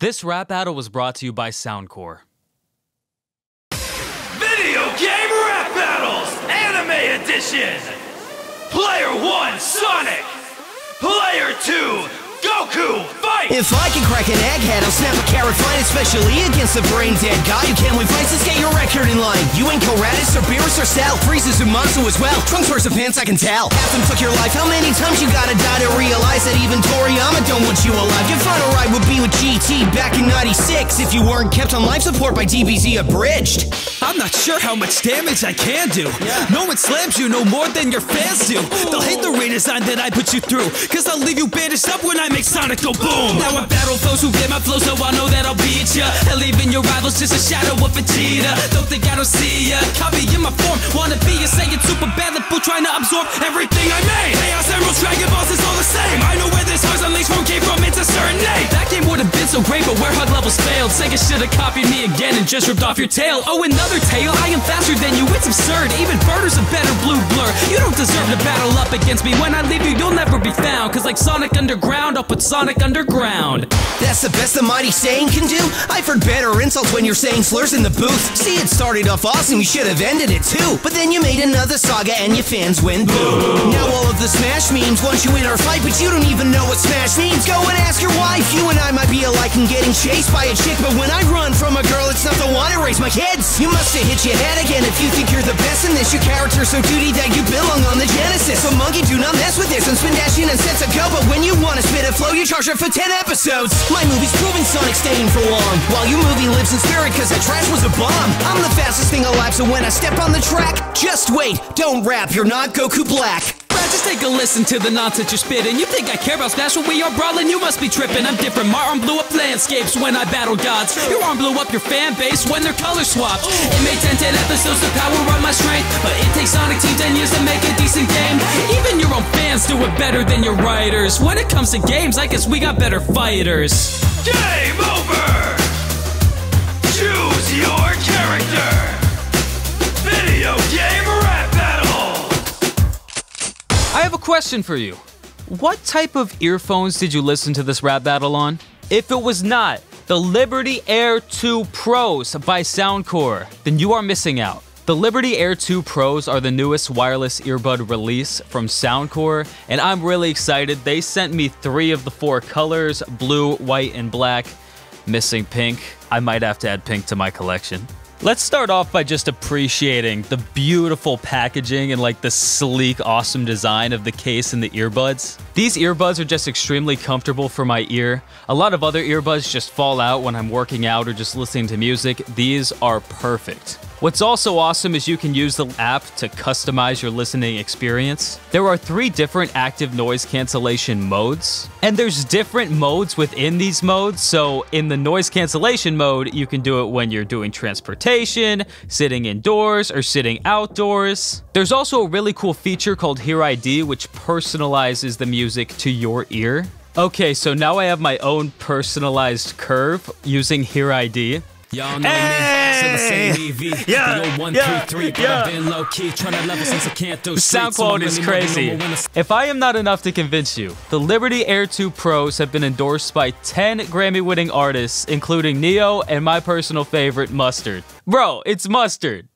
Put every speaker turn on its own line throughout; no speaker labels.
This rap battle was brought to you by Soundcore.
Video game rap battles, anime edition. Player one, Sonic. Player two, Goku, fight!
If I can crack an egghead, I'll snap a carrot fine, especially against a brain dead guy who can't win fights. Let's get your record in line. You ain't Karatis or Beerus or Cell. Frieza's Umatsu as well. Trunks wears the pants, I can tell. Half them took your life. How many times you gotta die to realize that even Toriyama don't want you alive? Your final ride would be with GT back in 96 if you weren't kept on life support by DBZ abridged.
I'm not sure how much damage I can do. No one slams you no more than your fans do. They'll hate the redesign that I put you through. Cause I'll leave you bandaged up when I make Sonic go boom. Now I battle foes who get my flow, so I know that I'll beat ya. And leaving your rivals just a shadow of Vegeta. Don't think I don't see ya. Copying my form, wanna be a Saiyan super bad fool trying to absorb everything I made. Chaos Emeralds, Dragon Balls is all but where HUD levels failed. Sega should have copied me again and just ripped off your tail. Oh, another tale, I am faster than you, it's absurd. Even Birder's a better blue blur. You don't deserve to battle up against me. When I leave you, you'll never be found. Cause like Sonic Underground, I'll put Sonic Underground.
That's the best the mighty Saiyan can do. I've heard better insults when you're saying slurs in the booth. See, it started off awesome, you should have ended it too. But then you made another saga and your fans went boo. Now all of the Smash memes want you in our fight, but you don't even know what Smash means. Go and ask your wife. You and I might be alike in getting chased by a chick, but when I run from a girl, it's not the one to raise my kids. You must have hit your head again if you think you're the best in this. Your character's so duty that you belong on the Genesis. So monkey, do not mess with this. I'm spin dashing and sets a go, but when you wanna spit a flow, you charge it for 10 episodes. My movie's proven Sonic staying for long, while your movie lives in spirit cause that trash was a bomb. I'm the fastest thing alive, so when I step on the track, just wait, don't rap, you're not Goku Black.
Just take a listen to the nonsense you're spitting. You think I care about Smash when we are brawling? You must be tripping. I'm different. My arm blew up landscapes when I battle gods. Your arm blew up your fan base when their color swapped. It made 10 10 episodes to power up my strength, but it takes Sonic Team 10 years to make a decent game. Even your own fans do it better than your writers. When it comes to games, I guess we got better fighters.
Game over! Choose your character!
Question for you. What type of earphones did you listen to this rap battle on? If it was not the Liberty Air 2 Pros by Soundcore, then you are missing out. The Liberty Air 2 Pros are the newest wireless earbud release from Soundcore, and I'm really excited. They sent me three of the four colors blue, white, and black. Missing pink. I might have to add pink to my collection. Let's start off by just appreciating the beautiful packaging and like the sleek, awesome design of the case and the earbuds. These earbuds are just extremely comfortable for my ear. A lot of other earbuds just fall out when I'm working out or just listening to music. These are perfect. What's also awesome is you can use the app to customize your listening experience. There are three different active noise cancellation modes, and there's different modes within these modes. So, in the noise cancellation mode, you can do it when you're doing transportation, sitting indoors, or sitting outdoors. There's also a really cool feature called Hear ID, which personalizes the music to your ear. Okay, so now I have my own personalized curve using Hear ID.
Y'all know me, so the same EV.
Yeah,
the old one,
yeah,
three, three,
yeah.
I've been low key, trying to level since I can't throw
The sound quality is crazy. If I am not enough to convince you, the Liberty Air 2 Pros have been endorsed by 10 Grammy winning artists, including Ne-Yo and my personal favorite, Mustard. Bro, it's Mustard.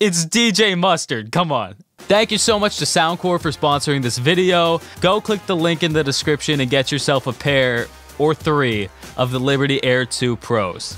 It's DJ Mustard. Come on. Thank you so much to Soundcore for sponsoring this video. Go click the link in the description and get yourself a pair or three of the Liberty Air 2 Pros.